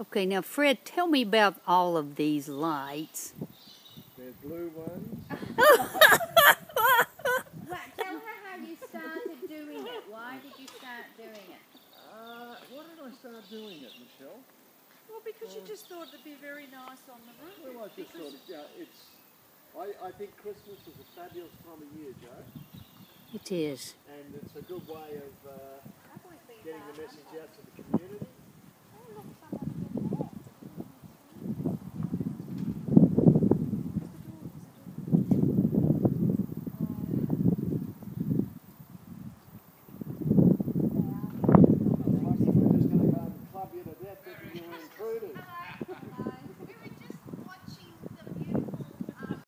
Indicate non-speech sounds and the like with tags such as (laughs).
Okay, now Fred, tell me about all of these lights. There's blue ones. (laughs) Well, tell her how you started doing it. Why did you start doing it? Uh, why did I start doing it, Michelle? Well, because you uh, just thought it'd be very nice on the roof. Well, I just thought, it- yeah, it's. I, I think Christmas is a fabulous time of year, Joe, It is. and it's a good way of uh, getting the message out to the community.